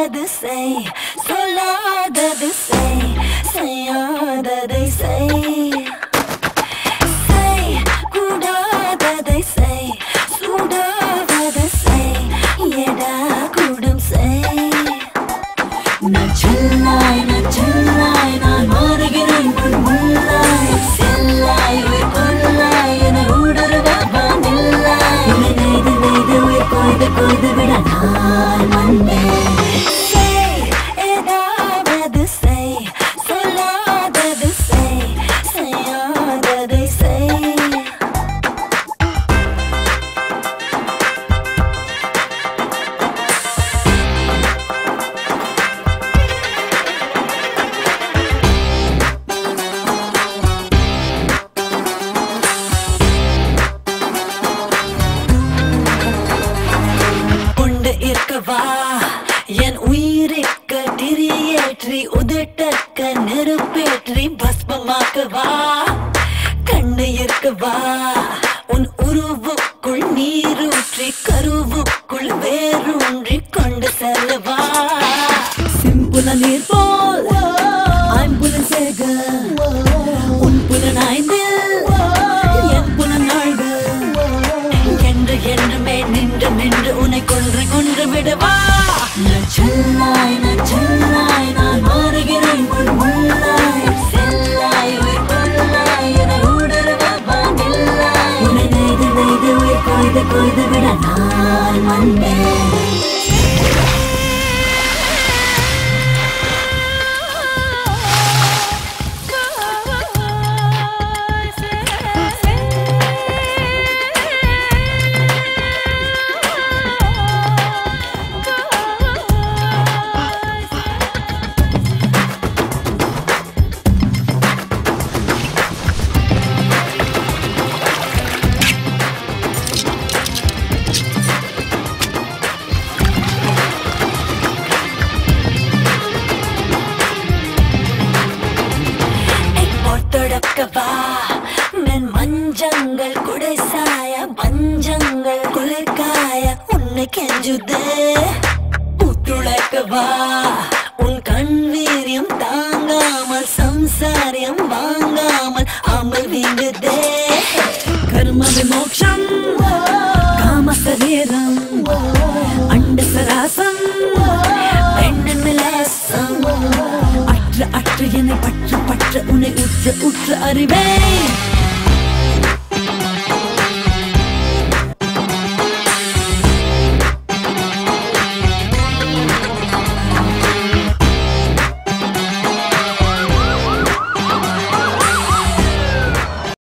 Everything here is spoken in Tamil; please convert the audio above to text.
சொல்லாதது செய் சொல்லாதது செய் செய்யாததை செய். செய் கூடாததை செய் சூடாததை செய் எடா கூடும் செய். நான் செல்லாய் நான் செல்லாய் நான் மாறுகிறேன் உன் முன்னாய். செல்லாய் உயிர் கொல்லாய் என ஊடுருவா நில்லாய் உன்னை நெய்து நெய்து உயிர் கொய்து கொய்து விட நான் வா. என் உயிருக்கு திரியேற்றி உதட்டக்க நெருப்பேற்றி பஸ்மமாக்கவா கண்ணு இருக்க வா. உன் உருவுக்குள் நீரூற்றி கருவுக்குள் வேரூன்றி கொண்டு செல்லவா சிம்புல நீர் போ. கொய்து விட நான் வந்தேன் பொறுத்தொடக்கவா மென் மஞ்சங்கள் குடைசாய பஞ்சங்கள் குளிர்காய உன்னை கெஞ்சுதே. புத்துழைக்கவா உன் கண் வீரியம் தாங்காமல் சம்சாரியம் வாங்காமல் அமல் வீங்குதே. கர்ம விமோக்ஷம் காம சரீரம் அண்ட சராசம் பெண்ணன் விலாசம். அற்ற அற்ற என்னை பற்ற பற்ற உன்னை You're out of